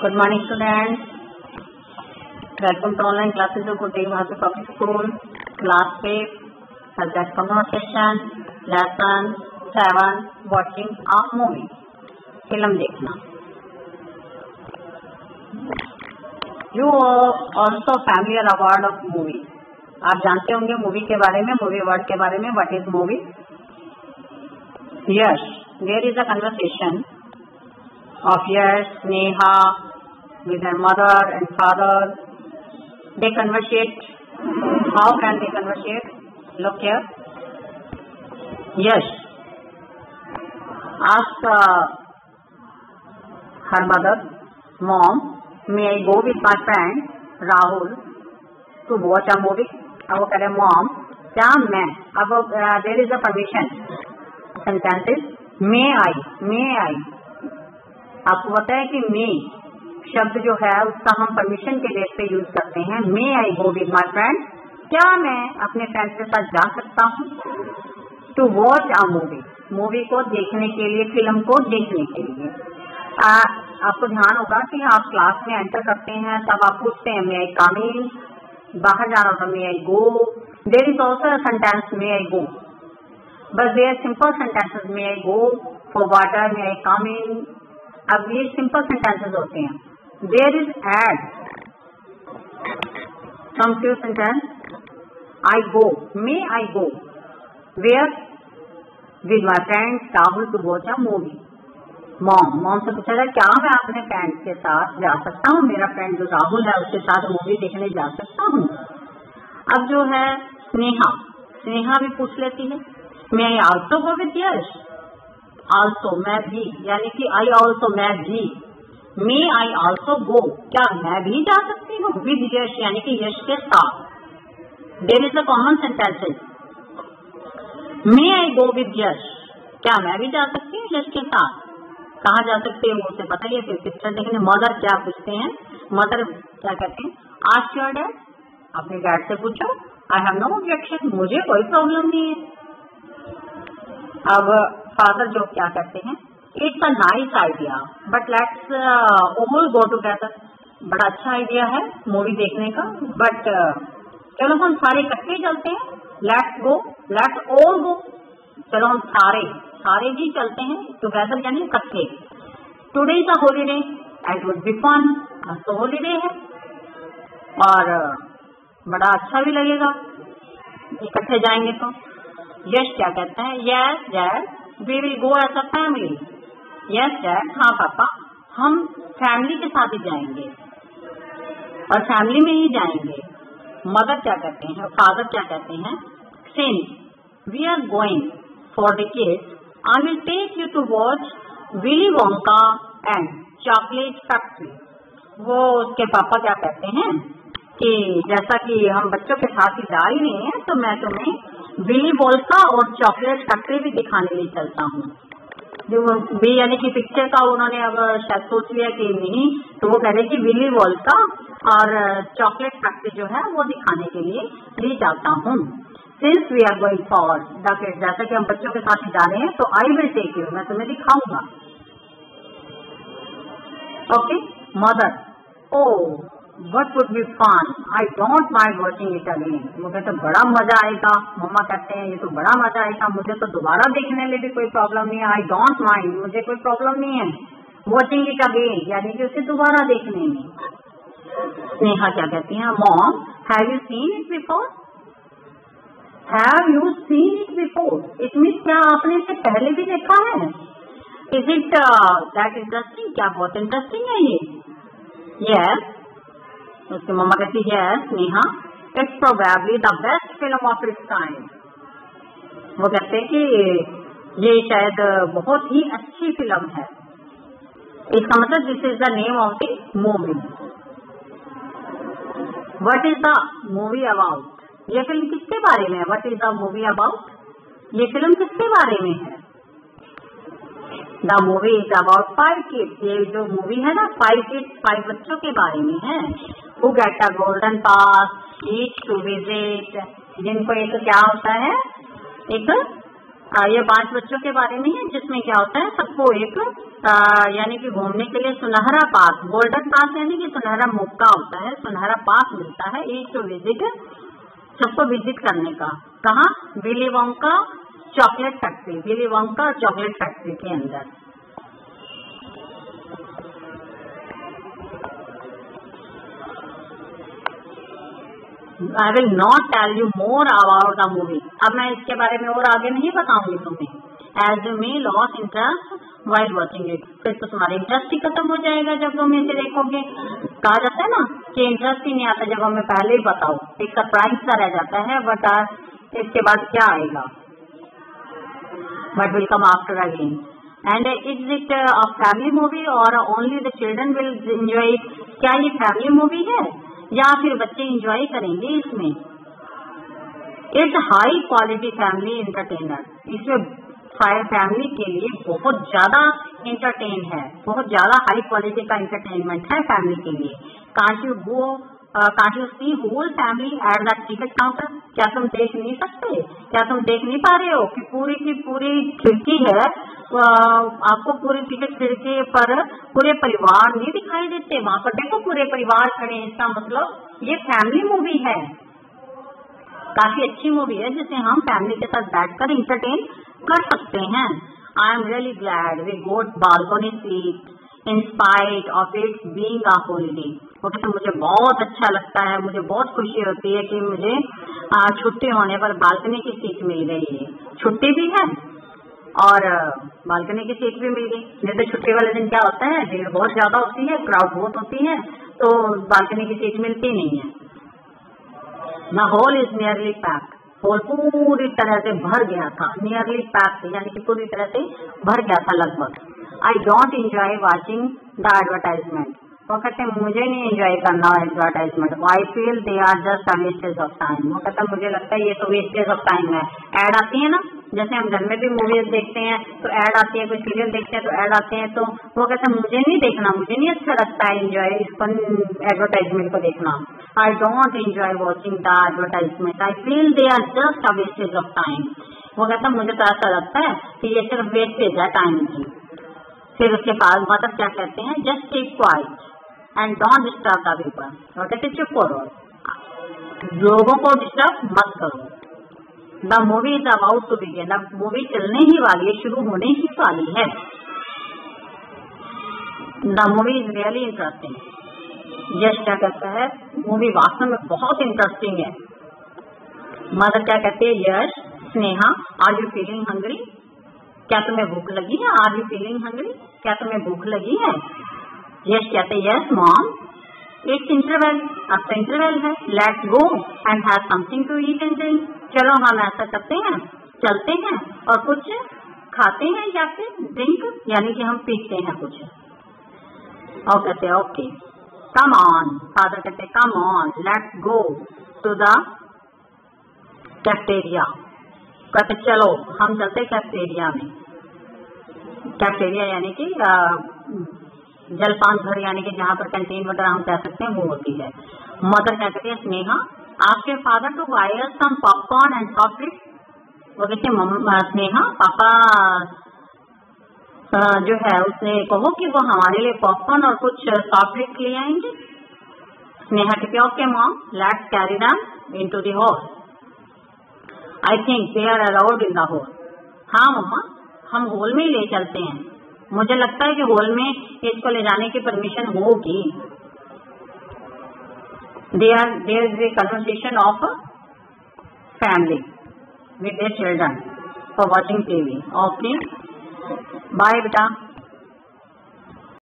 Good morning student welcome to online classes of good day public school class पे subject communication lesson seven watching of movie film देखना. You also familiar award of movie आप जानते होंगे movie के बारे में movie award के बारे में what is movie yes there is a conversation of yes Sneha with their mother and father. They conversate. How can they conversate? Look here. Yash ask uh, her mother, Mom, may I go with my friend Rahul to watch a movie? अब वो कह रहे mom क्या मैं अब there is a permission sentences may I may I आपको पता है कि मे शब्द जो है उसका हम परमिशन के बेस पे यूज़ करते हैं. मे I go with my friend क्या मैं अपने फ्रेंड के साथ जा सकता हूँ? To watch a movie movie को देखने के लिए फ़िल्म को देखने के लिए. आ, आपको ध्यान होगा कि आप क्लास में एंटर करते हैं तब आप पूछते हैं मे आई कम इन बाहर जाना होता may I go there is also sentence may I go बस there simple sentences may I go for water may I come in अब ये सिंपल सेंटेंसेज होते हैं। Is add some few sentence I go may I go where with my friend Rahul to watch a movie mom mom से पूछा था, क्या मैं अपने फ्रेंड के साथ जा सकता हूँ? मेरा फ्रेंड जो राहुल है, उसके साथ मूवी देखने जा सकता हूँ? अब जो है, स्नेहा। स्नेहा भी पूछ लेती है मैं also go with Yash also मैं भी यानी कि आई ऑल्सो मैं भी मे आई ऑल्सो गो क्या मैं भी जा सकती हूँ? विद यश यानी कि यश के साथ। There is a common sentences may I go with Yash क्या मैं भी जा सकती हूँ यश के साथ? कहा जा सकते हैं उसे पता ही है फिर पिक्चर देखने मदर क्या पूछते हैं? मदर क्या कहते हैं? आज योर डैड अपने डैड से पूछो। आई हैव नो ऑब्जेक्शन मुझे कोई प्रॉब्लम नहीं है। अब फादर जो क्या करते हैं? It's a nice idea but let's all go together बड़ा अच्छा आइडिया है मूवी देखने का बट uh, चलो हम सारे इकट्ठे चलते हैं let's go let's all go चलो हम सारे सारे भी चलते हैं टुगेदर यानी इकट्ठे. Today is a holiday and would be fun तो हॉलीडे है. और uh, बड़ा अच्छा भी लगेगा इकट्ठे जाएँगे तो. यश क्या कहते हैं? Yes yes we will go as a family yes dad हाँ पापा। हम फैमिली के साथ ही जाएँगे। और फैमिली में ही जाएँगे। मदर क्या कहते हैं? फादर क्या कहते हैं? Since we are going for the kids I will take you to watch Willy Wonka and chocolate factory वो उसके पापा क्या कहते हैं? कि जैसा कि हम बच्चों के साथ ही जा ही रहे हैं तो मैं तुम्हें विली वोल्का और चॉकलेट फैक्ट्री भी दिखाने लिए चलता हूँ। जो भी यानी कि पिक्चर का उन्होंने अब शायद सोच लिया कि नहीं तो वो कह रहे कि विली वॉल का और चॉकलेट फैक्ट्री जो है वो दिखाने के लिए ले जाता हूँ। Since we are going for the जैसा कि हम बच्चों के साथ जा रहे हैं तो आई विल टेक यू मैं तुम्हें दिखाऊँगा। Okay mother oh what would be fun I don't mind watching it again मुझे तो बड़ा मज़ा आएगा। मम्मा कहते हैं, ये तो बड़ा मज़ा आएगा। मुझे तो दोबारा देखने में भी कोई प्रॉब्लम नहीं है। आई डोंट माइंड मुझे कोई प्रॉब्लम नहीं है वॉचिंग इट अगेन यानी कि उसे दोबारा देखने में। स्नेहा क्या कहती हैं? Mom have you seen it before have you seen it before it mean क्या आपने इसे पहले भी देखा है? इज़ इट दैट इंटरेस्टिंग क्या बहुत इंटरेस्टिंग है ये? यस उसकी मम्मा कहती है, Sneha it's probably the best film of its time वो कहते हैं कि ये शायद बहुत ही अच्छी फ़िल्म है। इसका मतलब this is the name of the movie what is the movie about ये फ़िल्म किसके बारे में है? What is the movie about ये फ़िल्म किसके बारे में है? The movie is about five kids ये जो मूवी है ना फाइव किड्स फाइव बच्चों के बारे में है। Who get a golden pass each to visit जिनको एक क्या होता है? एक आ, ये पाँच बच्चों के बारे में है जिसमें क्या होता है? सबको एक यानी कि घूमने के लिए सुनहरा पास गोल्डन पास यानी कि सुनहरा मौका होता है सुनहरा पास मिलता है एक टू विज़िट सबको विज़िट करने का। कहा? विली का chocolate factory Willy chocolate factory के अंदर। I will not tell you more about the movie अब मैं इसके बारे में और आगे नहीं बताऊँगी तुम्हें। As you may lose interest while watching it फिर तो तुम्हारा इंटरेस्ट ही खत्म हो जाएगा जब तुम इसे देखोगे। कहा जाता है ना कि इंटरेस्ट ही नहीं आता जब हमें पहले ही बताओ। एक सरप्राइज़ सा रह जाता है बट इसके बाद क्या आएगा? But will come after again and is it a family movie और only the children will enjoy क्या ये फैमिली मूवी है? या फिर बच्चे इंजॉय करेंगे इसमें? It's high quality family entertainer इसमें फायर फैमिली के लिए बहुत ज़्यादा इंटरटेन है। बहुत ज़्यादा हाई क्वालिटी का इंटरटेनमेंट है फैमिली के लिए। Can't you go can't you see whole family at that ticket counter क्या तुम देख नहीं सकते? क्या तुम देख नहीं पा रहे हो कि पूरी की पूरी खिड़की है? आपको पूरी टिकट खिड़की पर पूरे परिवार नहीं दिखाई देते। वहाँ पर देखो पूरे परिवार खड़े हैं। इसका मतलब ये फैमिली मूवी है। काफ़ी अच्छी मूवी है जिसे हम फैमिली के साथ बैठकर इंटरटेन कर सकते हैं। I am really glad we got balcony seat in spite of its being a holiday okay तो मुझे बहुत अच्छा लगता है, मुझे बहुत खुशी होती है कि मुझे छुट्टी होने पर बालकनी की सीट मिल गई है। छुट्टी भी है और बालकनी की सीट भी मिल गई। नहीं तो छुट्टी वाले दिन क्या होता है, भीड़ बहुत ज़्यादा होती है क्राउड बहुत होती है तो बालकनी की सीट मिलती नहीं है। The hall is nearly pack hall पूरी तरह से भर गया था नियरली पैक यानी कि पूरी तरह से भर गया था लगभग। I don't enjoy watching the advertisement वो कहते मुझे नहीं एंजॉय करना advertisement I feel they are just wastage of time वो कहता मुझे लगता है ये तो वेस्टेज ऑफ़ टाइम है एड आती है ना जैसे हम घर में भी मूवीज़ देखते हैं तो एड आती है कोई सीरियल देखते हैं तो एड आते हैं तो वो कहते हैं मुझे नहीं देखना मुझे नहीं अच्छा लगता है इंजॉय इस पर एडवर्टाइजमेंट को देखना. I don't enjoy watching the advertisement I feel they are just wastage of time वो कहता मुझे तो ऐसा लगता है कि ये सिर्फ़ वेस्टेज है टाइम की फिर उसके बाद मतलब क्या कहते हैं just take quiet and don't disturb the people और कहते चुप करो लोगों को डिस्टर्ब मत करो। The movie is about to begin अब मूवी चलने ही वाली है, शुरू होने ही वाली है। The movie is really interesting Yash क्या कहता है? मूवी वास्तव में बहुत इंटरेस्टिंग है। मदर क्या कहते हैं? Yash Sneha are you feeling hungry क्या तुम्हें भूख लगी है? आर यू फीलिंग हंग्री क्या तुम्हें भूख लगी है? यश कहते यस मॉम एक इंटरवल अब तो इंटरवल है। Let's go and have something to eat and drink चलो, हम ऐसा करते हैं। चलते हैं और कुछ खाते हैं या फिर ड्रिंक यानी कि हम पीते हैं कुछ। और कहते हैं ओके कम ऑन फादर कहते हैं come on let's go to the cafeteria कहते, चलो, हम चलते कैफ्टेरिया में. कैफ्टेरिया यानी कि जलपान घर यानी कि जहाँ पर कैंटीन वगैरह हम कह सकते हैं, वो होती है। मदर कहती है स्नेहा, आपके father to wire some popcorn and soft drink वो कहते हैं स्नेहा, पापा जो है, उसने कहो कि वो हमारे लिए पॉपकॉर्न और कुछ सॉफ्ट ड्रिंक ले आएँगे। स्नेहा कहते okay mom let's carry them into the hall I think they are allowed in the hall हाँ मम्मा, हम हॉल में ही ले चलते हैं। मुझे लगता है कि हॉल में इसको ले जाने की परमिशन होगी। They are there is a conversation of family with a children for watching TV okay bye बेटा।